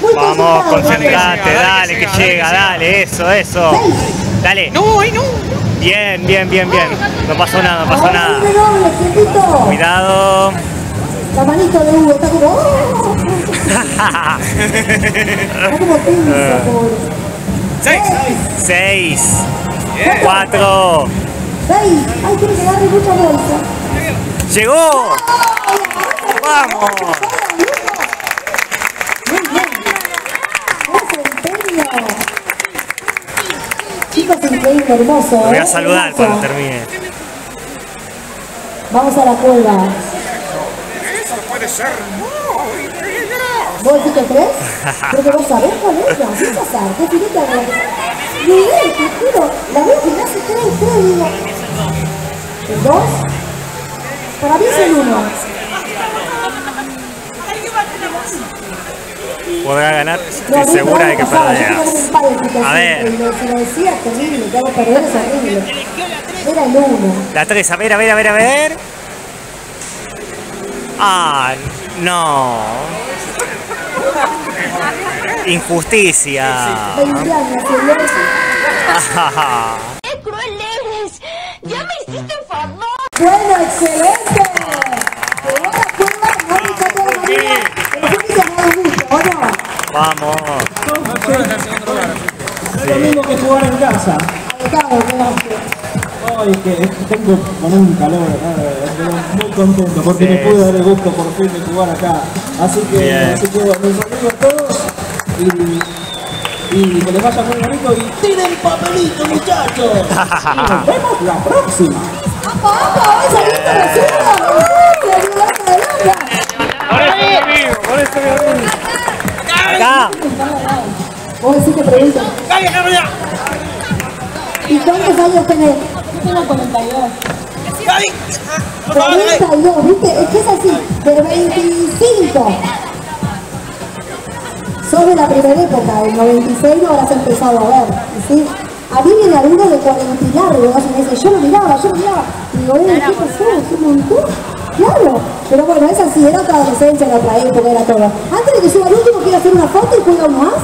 Muy Vamos, concentrado. concentrate, dale, que llega, dale, eso, eso. Seis. Dale. No, ay, no. Bien, bien, bien, bien. No pasó nada, no pasó nada. Cuidado. La manito de Hugo está como. ¡oh! Está como tensa, pobre. Seis. Seis. Cuatro. Seis. Ay, tiene que darle mucha bolsa. ¡Llegó! ¡Vamos! Muy bien. ¡Ese empeño! Chicos, increíble, hermoso. Lo voy ¿eh? a saludar Hermoso. cuando termine. Vamos a la cueva. Eso puede ser muy peligroso. ¿Vos decís que crees? Creo que vos sabés cuál es la vas a hacer. ¿Qué finita de Miguel, te juro, la veo que me hace tres, tres, digo. ¿El dos? Para mí es el uno. ¿Podrá ganar? Estoy segura de que perderás. A ver. Era el uno. La 3, a ver, a ver, a ver, a ver. Ah, no. Injusticia. 20 años, señor. ¡Qué cruel eres! ¡Ya me hiciste favor! Bueno, excelente. Llegó a la no? Vamos. Es lo mismo que jugar en casa. Ay, que tengo con un calor, pero muy contento porque Sí. me pude dar el gusto por fin de jugar acá. Así que, Bien. así que bueno, mis amigos todos y, y que les vaya muy bonito y tiren papelito muchachos. Y nos vemos la próxima. ¡Apa, apa! ¡Esa lista la Acá. Vos decís que. ¿Y cuántos años tenés? Yo tengo 42. 42, ¿viste? Es que es así, de 25. Sos de la primera época, del 96 lo habrás empezado a ver, ¿sí? A mí viene alguno de 40 y largo, ¿no? me dice, yo lo miraba, yo lo miraba. Y digo, "Eh, ¿qué pasó? ¿Qué montón? Claro, pero bueno, es así, era otra adolescencia, era otra época, era todo. Antes de que suba el último, quiero hacer una foto y juega uno más.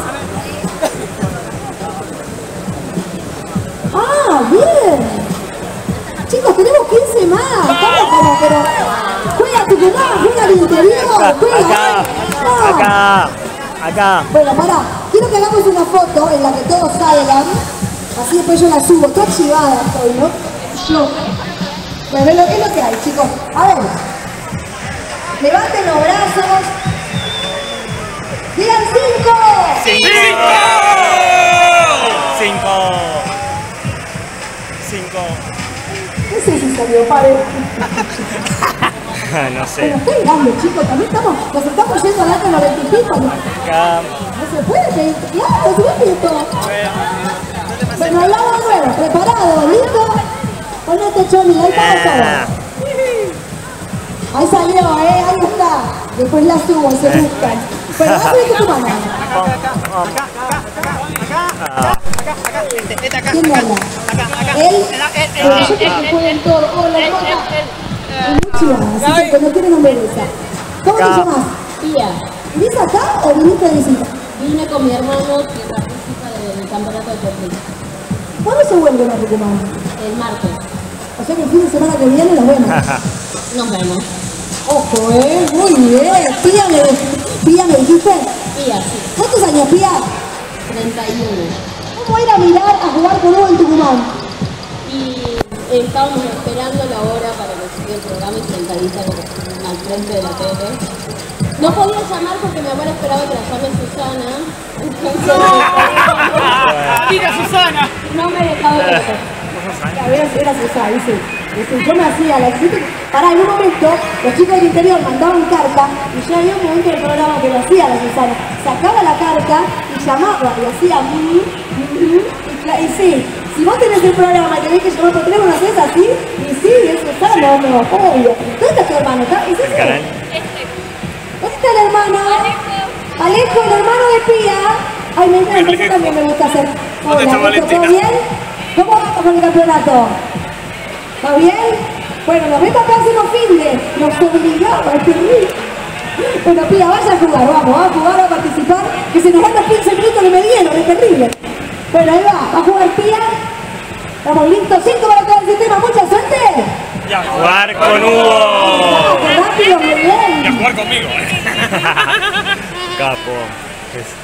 Ah, bien. Chicos, tenemos 15 más. Estamos como, pero. Juega Tucumán, juega al interior, juega. Acá. Ah. Acá. Acá. Bueno, pará. Quiero que hagamos una foto en la que todos salgan. Así después yo la subo. Toda chivada estoy, ¿no? Yo. Bueno, es lo, es lo que hay, chicos. A ver. Levanten los brazos. Digan cinco. Cinco. Cinco. Cinco. No sé si salió, padre. No sé. Pero estoy grande, chicos. También estamos, nos estamos yendo al alto 90 y pico. ¿no? Acá. No se puede pedir. Claro, se puede. Bueno, al lado nuevo, preparado, listo. Ponete ahí está Ah. Ahí salió, eh, ahí está. Después la subo y se buscan. Bueno, vas a ver tu mano. ¿Quién me habla? Él. Bueno, yo creo que jueguen todo. Hola, Jota. Muy chivas, así que no tiene nombre esa. ¿Cómo te Acá. llamas? Tía, ¿Viniste acá o viniste de visita? vine con mi hermano que participa del campeonato de Copley. ¿Cuándo se vuelven a Tucumán? El martes. Sea que el fin de semana que viene nos vemos. Nos vemos. Ojo, eh, muy bien. Pía me, Pía me dijiste. Tía, sí. ¿Cuántos años, Pía? 31. ¿Cómo ir a mirar a jugar con Hugo en Tucumán? Y estábamos esperando la hora para recibir el programa y sentadita al frente de la tele. No podía llamar porque mi abuela esperaba que la llame Susana. Entonces, ¡Tira Susana! no me dejaba crecer. A ver, era Susana, dice. dice, Yo me hacía la Pará, en un momento, los chicos del interior mandaban carta y yo había un momento del programa que lo hacía la Susana. Sacaba la carta y llamaba y hacía. mm, mm, mm, y, y sí, si vos tenés el programa y tenés que llamar por teléfono, haces así, y sí, es Susana, no, obvio. ¿Dónde está tu hermano? ¿Está? ¿Es ese? Canal. ¿Dónde está el hermano? Alejo, el hermano de Pía. Ay, me encanta, eso también me gusta hacer. Hola, está Alejo, ¿todo bien? ¿Cómo vamos con el campeonato? ¿Está bien? Bueno, nos vemos hacemos fin de. Nos obligaba, es terrible. Bueno, Pía, vaya a jugar, vamos, vamos a jugar, a participar, que se nos van los 15 minutos que me dieron, es terrible. Bueno, ahí va, va a jugar Pía. Estamos listos, 5 para todo el sistema, mucha suerte. Jugar con Hugo. ¡Qué rápido, muy bien! Y a jugar conmigo, ¿eh? Capo. Es-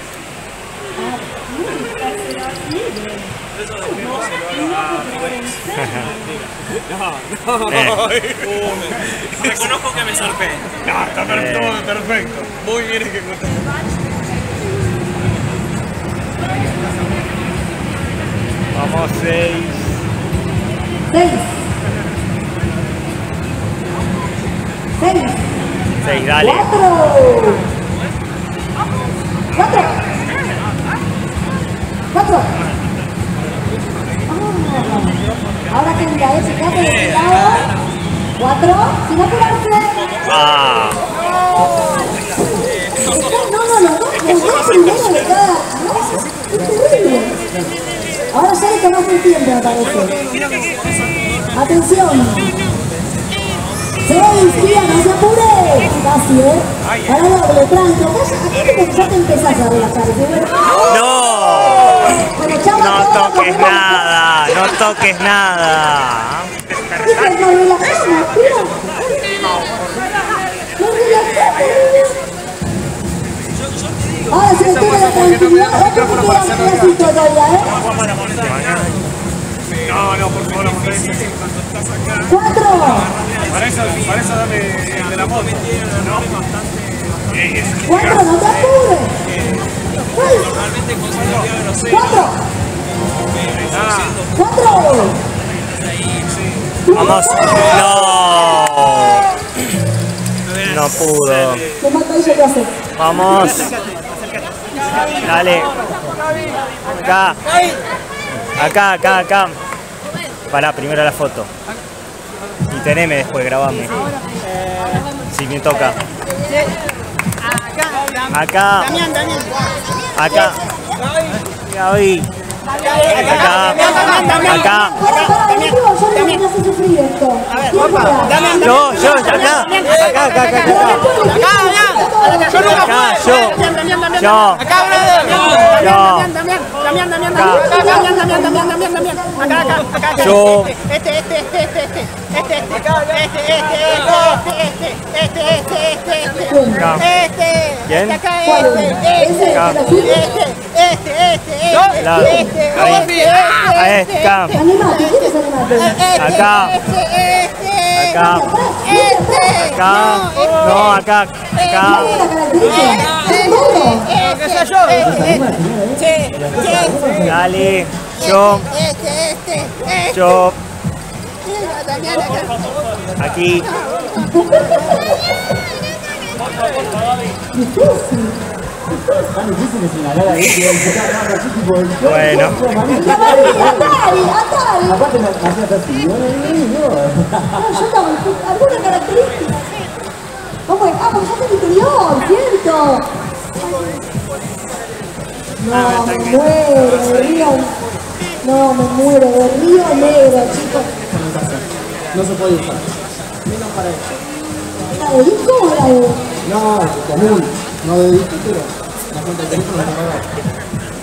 Reconozco que me sorprende. No, está per- todo perfecto. Muy bien ejecutado. Vamos, seis. Seis. Seis. Seis, dale. Cuatro. Cuatro. Cuatro. Ah, Ahora que mira, eh, fíjate de este lado. Cuatro. Sin apurarse. Ah, No, no, los dos, los dos primeros de cada. No, es terrible. Ahora ya le tomaste el tiempo, me parece. Atención. Tía, no se apure. Casi, ¿eh? Para doble, como que ya te empezás a relajar. no. No toques nada, no toques nada. Ahora sí, de la tranquilidad. Ahora que un pedacito todavía, ¿eh? No, no, por favor. Cuando estás acá. Cuatro. Para eso, para eso dame el de la moto. No. Cuatro, no te apures. Seis. Cuatro. Cuatro. Vamos. No. No pudo. Vamos. Dale. Acá. Acá, acá, acá. Pará, primero la foto. Y teneme después, grabame. Si me toca. Acá. Acá. Damián, Acá para, el vivo, yo no me hace sufrir esto. ¿Quién para? Yo, yo, acá. Acá, acá, acá, acá. Acá, yo. Yo. Yo. Yo. Este, este, este, este, este, este, este, este, este, este, este, este, este, Acá. este, ¿Quién? este, acá, ¿Cuál? este, ¿Ese de Acá. la suya? este, este, este, La- este, ahí. este, Ahí este, está. Animate, ¿quién es animate? este, Acá. este, este, Acá. este, Acá. No, acá. ¿Cuál es Acá. la característica? ¿Es un burro? ¿Qué sé yo? Sí, sí, Dale. Yo. este, este, este, Ahí. Ahí está. Acá. Acá. Acá. No, acá. Acá. Dale. Yo. Yo. Aquí. Bueno. No, alguna característica. Ah, ¿cierto? No, me muero de río. No, me muero de río negro, chicos. No se puede usar. ¿La de disco o? No, común. No de disco, pero la cuenta de teléfono la paga.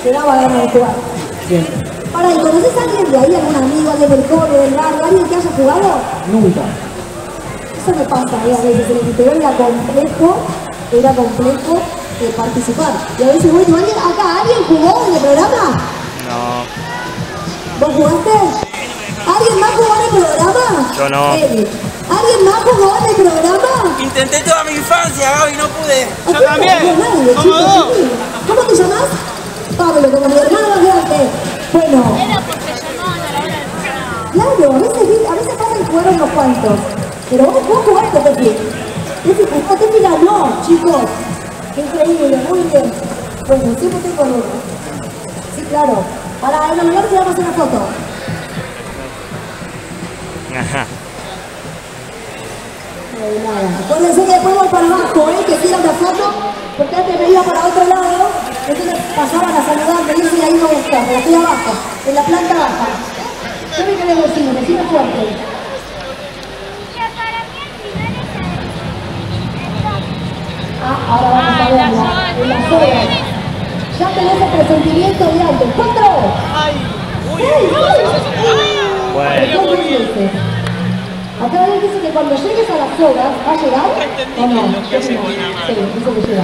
Te daba ganas de jugar. Siempre. Para, ¿y conoces a alguien de ahí, algún amigo, alguien del coro, del barrio, alguien que haya jugado? Nunca. Eso me pasa ¿eh? a veces, en el interior era complejo, era complejo eh, participar. Y a veces, bueno, ¿alguien, acá, ¿alguien jugó en el programa? No. ¿Vos jugaste? ¿Alguien más jugó el programa? Yo no. Eli. ¿Alguien más jugó en el programa? Intenté toda mi infancia, Gaby, no pude. Yo también. Nadie, sí. ¿Cómo te llamas? Pablo, como mi hermano más grande. Bueno. Era porque llamaban a la hora del programa. Claro, a veces, a veces pasan y jugaron unos cuantos. Pero vos, vos jugaste, Tefi. Tefi, jugó, Tefi ganó, chicos. Qué increíble, muy bien. Bueno, siempre tengo uno. Sí, claro. Para en el lugar te vamos a hacer una foto. Ajá. Nada. Acuérdense que después voy para abajo, ¿eh? Que tiran la foto, porque antes me iba para otro lado, entonces pasaban a saludarme y y ahí no voy a estar, pero estoy abajo, en la planta baja. ¿Qué me querés decir? Decime fuerte. Ah, ahora vamos a verla, en las horas. Ya tenés el presentimiento de antes. ¡Cuatro! ¡Ay! ¿Cómo dice? Acá él dice que cuando llegues a las sogas, ¿va a llegar? ¿O no? Sí, dice que llega.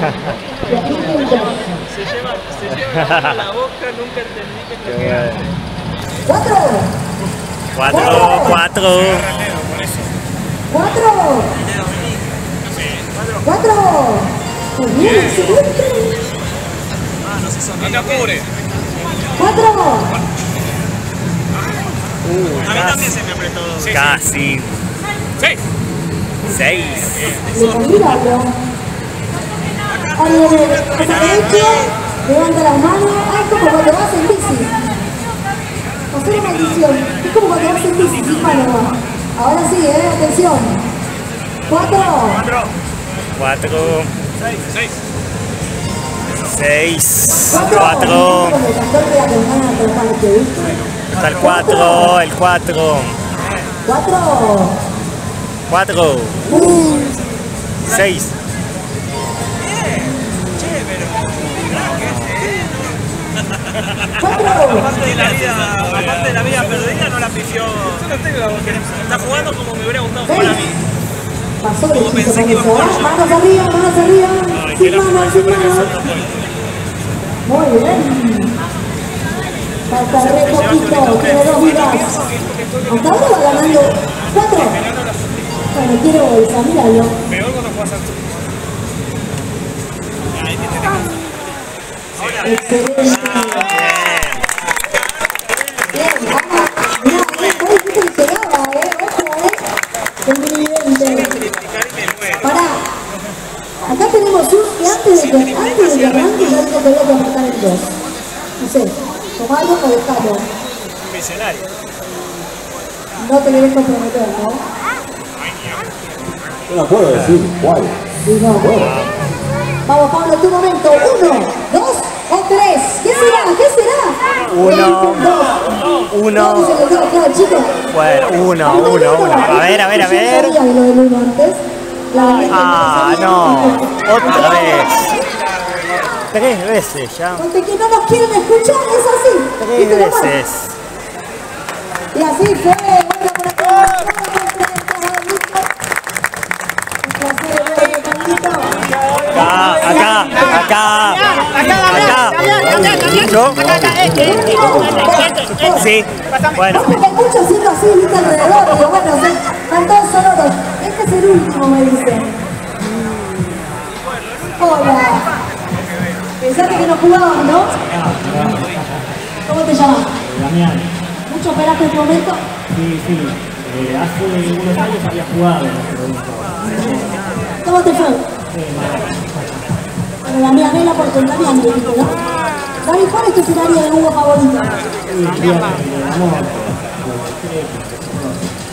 Se lleva, se lleva la boca, nunca entendí que Qué bueno. ¡Cuatro! Cuatro, cuatro. ¡Cuatro! ¡Cuatro! Bien, excelente. No te apures. ¡Cuatro! A mí también se me apretó. Sí, Casi. Seis. Seis. Levanta las manos. Ah, es como cuando vas en bici. Hacer una maldición. Es como cuando vas en bici, sin mano. Ahora sí, eh, atención. Cuatro. Cuatro. Seis. Seis. Seis. Cuatro. Cuatro. Como Está el cuatro, el cuatro. Cuatro. Cuatro. Seis. Cuatro. Aparte de la vida, aparte de la vida perdida, no la pifió. Está jugando como me hubiera gustado jugar a mí. Pasó el chico con eso. ¿eh? Manos arriba, manos arriba. Sin manos, sin manos. Muy bien. Re poquito, tiene dos vidas. Hasta ahora va ganando cuatro. Bueno, quiero bolsa, míralo. Peor cuando juegas al Excelente. Bien, vamos. Mirá, eh, eh. Ojo, eh. Pará. Acá tenemos un que antes de que, antes de que arranque ya dijo que el dos. No sé, tomarlo o dejarlo. Visionario. No te querés comprometer, ¿no? No me puedo decir cuál. No. Vamos, Pablo, tu momento. Uno, dos o tres. ¿Qué será? ¿Qué será? Uno. Uno. No, claro, chicos. Bueno, uno, uno, uno. A ver, a ver, a ver. Yo sabía de lo del uno antes. Claramente Ah, no. Otra vez. Tres veces ya. Porque que no nos quieren escuchar, es así. Tres veces. Y así fue. Bueno, por acá. Acá, acá, acá. Acá. ¿Yo? Sí. Bueno. No, porque muchos haciendo así, viste, alrededor. Digo, bueno, todos sonoros. Este es el último, me dice. Hola. Pensaste que no jugaban, ¿no? ¿Cómo te llamas? Damián. ¿Mucho operaste en este momento? Sí, sí. Hace unos años había jugado ¿Cómo te fue? Bueno, Damián la oportunidad, Damián, ¿no? Dani, ¿cuál es tu escenario de Hugo favorito?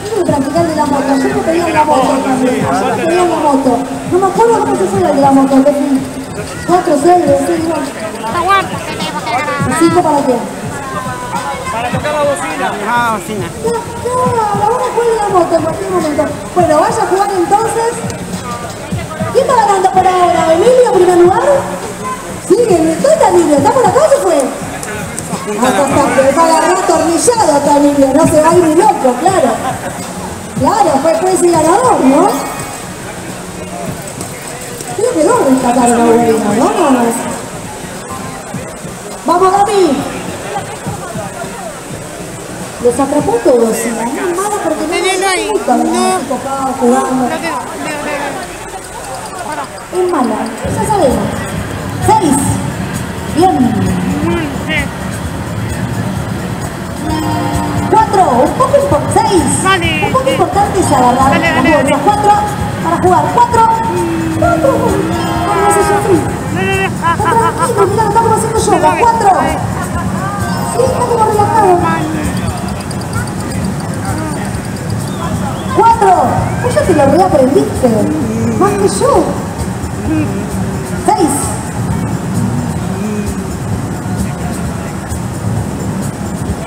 Tengo que practicar de la moto, siempre pedía una moto también. Pedía una moto. No me acuerdo cómo se sale de la moto, 4, 6, 5. Aguanta, ¿5 para qué? Para tocar la bocina. Ah, bocina. Ahora juegue la moto en cualquier momento. Bueno, vaya a jugar entonces. ¿Quién está ganando por ahora? ¿Emilio primer lugar? Sigue, ¿dónde está Emilio? ¿Está por acá o se fue? Acá está, está agarrado atornillado Emilio, no se va a ir loco, claro. Claro, fue, fue ese ganador, ¿no? Creo que no rescataron a Uberino, ¿no? Nada más. Vamos, Gaby. Los atrapó todos, y la mala porque no... No, no, no, No. jugando. Es mala, ya sabemos. Seis. Bien. Mm. Cuatro. Un poco importante. Seis. Un poco importante es agarrar las bolsas. Cuatro para jugar. Cuatro.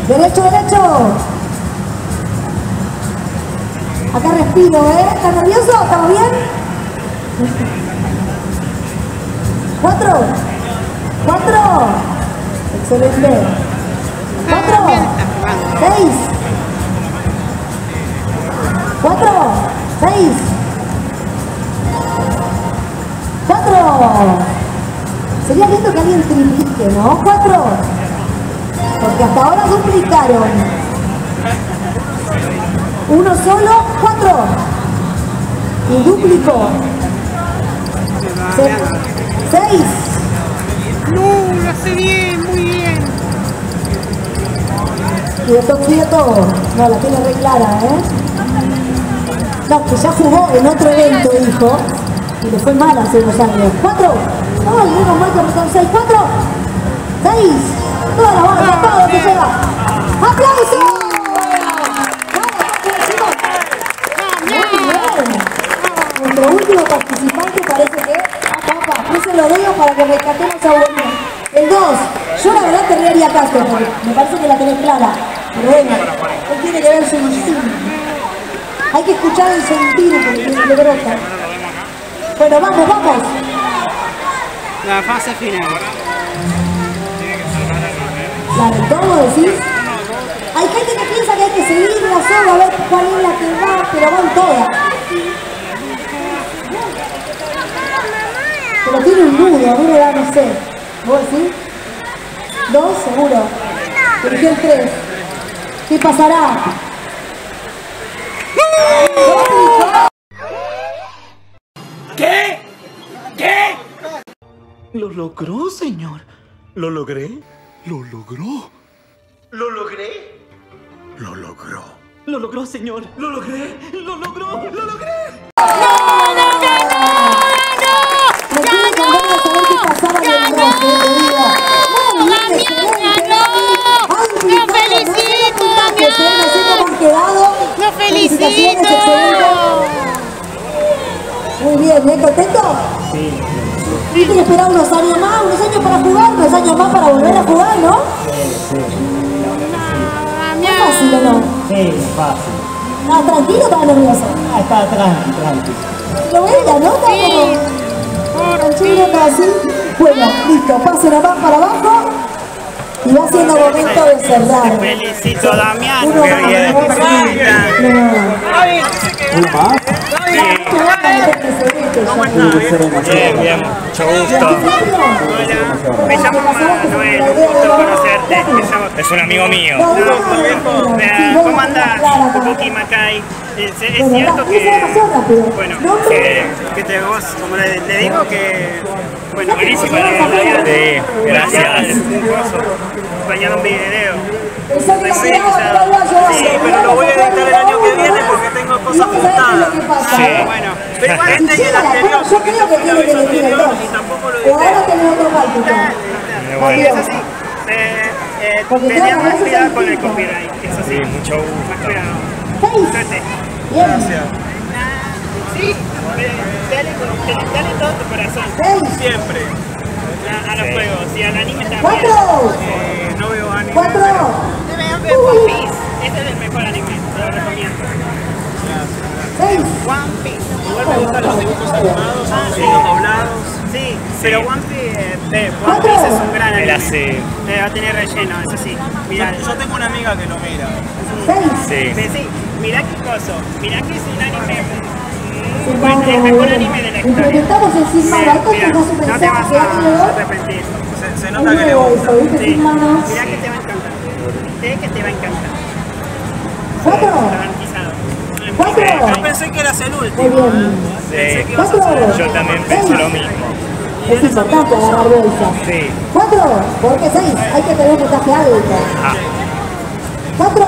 Derecho, derecho. Acá respiro, ¿eh? ¿Estás nervioso? ¿Estamos bien? Cuatro. Cuatro. Excelente. Cuatro. Seis. Cuatro. Seis. Cuatro. Sería lindo que alguien triplique, ¿no? Cuatro. Porque hasta ahora duplicaron. Uno solo, cuatro. Y duplicó. Se- seis. No, lo hace bien, muy bien. Quieto, quieto. No, la tiene re clara, ¿eh? No, que ya jugó en otro evento, dijo. Y le fue mal hace unos años. Cuatro. Ay, menos mal que son seis. Cuatro. Seis. Toda la barra, todo que lleva. ¡Aplausos! Nuestro último participante parece que... Papá, puse los dedos para que rescatemos a Bolívar. El 2. Yo la verdad te caso, porque me parece que la tenés clara. Pero bueno, él tiene que ver su instinto. Hay que escuchar el sentir que le, le brota. Bueno, vamos, vamos. La fase final. La del todo decís. Hay gente que piensa que hay que seguir la soga a ver cuál es la que va, pero van todas. Pero tiene un nudo, a mí me da, no sé. ¿Vos decís? Dos, seguro. Eligió el tres. ¿Qué pasará? ¿Qué? ¿Qué? Lo logró, señor. ¿Lo logré? Lo logró. ¿Lo logré? Lo logró. Lo logró, señor. Lo logré. Lo logró. Lo logré. Me quiero con ganas de saber qué pasaba en el rock, te digo. Muy bien, excelente. Ay, ¡Lo felicito, Que se no sé cómo han quedado. ¡Lo Felicitaciones, felicito! excelente. Muy bien, ¿bien contento? Sí. Viste que esperar unos años más, unos años para jugar, unos años más para volver a jugar, ¿no? ¿Es fácil o no? Sí, fácil. ¿Estás tranquilo o estás nervioso? Ah, está tranqui, tranqui. Lo veía, ¿no? Está como tranquilo, está así. Bueno, listo, pase la más para abajo. Y va siendo momento de cerrar. Felicito, Damián. Uno Qué más, bien. Bien, bien, mucho gusto. Me llamo Manuel, un gusto conocerte. Es un amigo mío. ¿Cómo Makai? Es, es cierto que, bueno, que, que te vos, como le, le digo, que, bueno, buenísimo, Sí, gracias. acompañado un video. Sí, Sí, pero lo voy a editar el año que viene porque tengo cosas juntadas. Sí. Bueno, pero igual este y el anterior, Yo porque creo que tiene que elegir el dos. y tampoco lo edité. bueno. Es así. Eh, eh, tenía más es cuidado con el copyright, eso sí. Sí, mucho Más gusto. cuidado. Seis. Suerte. Bien. Sí, eh, dale, con- dale todo tu corazón. Siempre. A, a los Sí. juegos y al anime también. Cuatro. Eh, no veo anime. Cuatro. Deben ver One Piece. Este es el mejor anime, te lo recomiendo. Seis. One Piece. Igual me gustan los dibujos animados, ah, sí. los doblados. Sí, pero One Piece, eh, One Piece es un gran anime. hace. Eh, va a tener relleno, eso sí. Mira, yo tengo una amiga que lo mira. Seis. Sí. Sí, sí, mirá qué coso. Mirá que es un anime Sí, muy bueno, el mejor anime de la historia. Sin mano. Esto Mira, es un no te vas a arrepentir. Se, se Es nota que le gusta. Sí. Mirá que te va a encantar. Sé que te va a encantar. Cuatro. Garantizado. Es cuatro. Yo pensé que eras el Muy último. bien. Sí, Cuatro. yo también pensé lo mismo. Es importante agarrar bolsas. Sí. Cuatro. ¿Por qué seis? Hay que tener puntaje alto. Ah, Cuatro.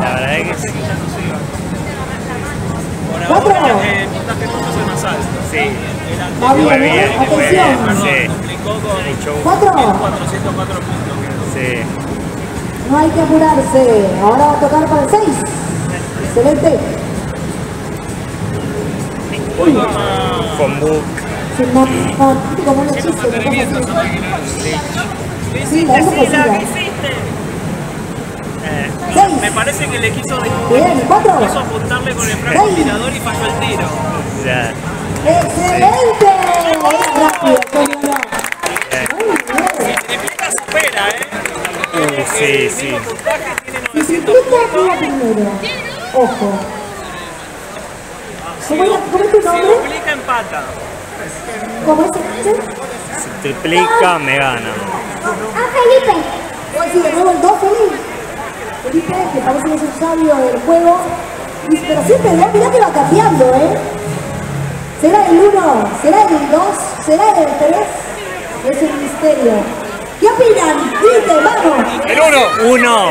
la verdad es que sí. Cuatro. El puntaje tuyo es el más alto. Sí. Bien, ¿eh? Atención. Cuatro. 404 puntos. Sí. No hay que apurarse. Ahora va a tocar para el seis. Excelente. Con book. Sin no, no, como un hechizo. una cosa así. Sí, la hizo Sí, Me parece que le quiso, Bien, cuatro. quiso apuntarle con el francotirador y falló el tiro. ya. ¡Excelente! Sí, sí. Si se triplica, queda primero. Ojo. ¿Cómo, era- cómo es tu Si nombre? duplica, empata. ¿Cómo es ese? Si triplica, me gana. ¡Ah, Felipe! A decir de nuevo el 2, Felipe. Felipe, que parece que es un sabio del juego. Y- Pero siempre, mirá, mirá que va cambiando, ¿eh? ¿Será el 1? ¿Será el 2? ¿Será el 3? Es un misterio. ¿Qué opinan? Griten, vamos. El uno. Uno.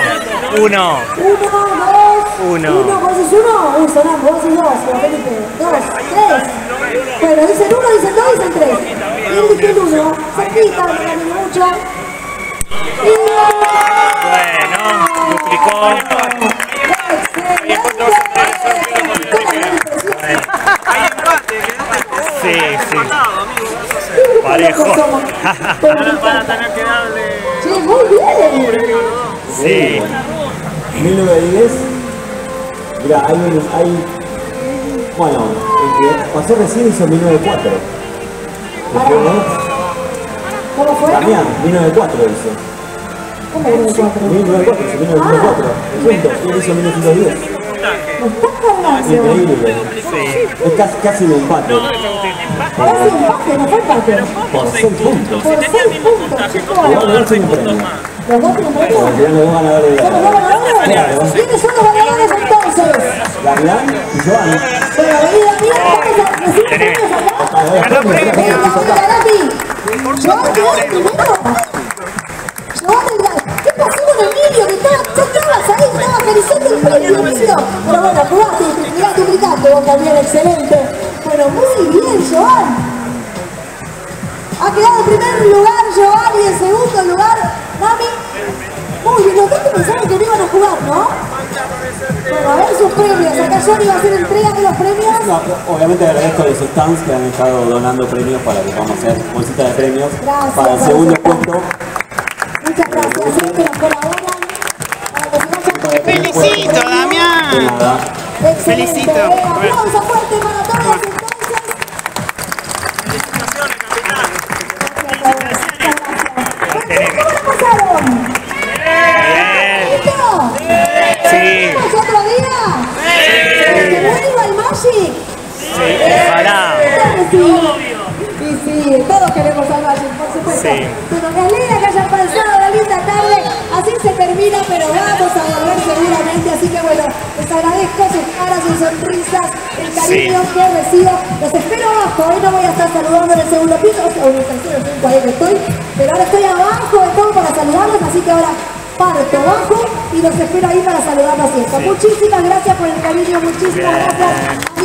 Uno. Uno, dos. Uno. Uno, vos decís uno. Uy, sonamos, vos dos. Pero Felipe. Dos, tres. Bueno, dicen uno, dicen dos, dicen tres. Y él dice el uno. Cerquita, no cambia mucho. Bueno, duplicó. Sí, sí. Parejo. Ahora van a tener que darle. Sí, muy bien. Sí. 1910. Mira, hay, un- hay. Bueno, el que pasó recién hizo 1904. Después, ¿no? ¿Cómo fue? Damián, 1904 hizo. ¿Cómo uno de cuatro? 1904, hizo 1904. Punto. Y él hizo 1910. ¿Me estás cargando? Increíble. Es casi, un empate. Ahora sí, empate, no fue empate. Por 6 puntos. Por seis puntos, chicos. Igual los dos dos dos. ¿Quiénes son los ganadores entonces? Y Joan. Quedás primero. Joan, el- ¿qué pasó con el niño? Que estaba, ya estabas ahí, estaba acariciando el premio. Pero bueno, jugaste, duplicaste, duplicaste vos también, excelente. Bueno, muy bien, Joan. Ha quedado en primer lugar Joan y en segundo lugar Nami. Muy bien, los dos que pensaron que no iban a jugar, ¿no? Bueno, a ver sus premios. Acá Johnny va a hacer entrega de los premios. No, obviamente agradezco a los stands que han estado donando premios para que podamos hacer bolsita de premios Gracias, para el segundo puesto. Muchas gracias, colaboran. Felicito, Damián. Felicito. Sí. que recibo. Los espero abajo. No voy a estar saludando en el segundo piso, o en el tercero, quinto, ahí que estoy. Pero ahora estoy abajo de todo para saludarlos, así que ahora parto abajo y los espero ahí para saludarlos siempre. Muchísimas gracias por el cariño, muchísimas Bien. gracias.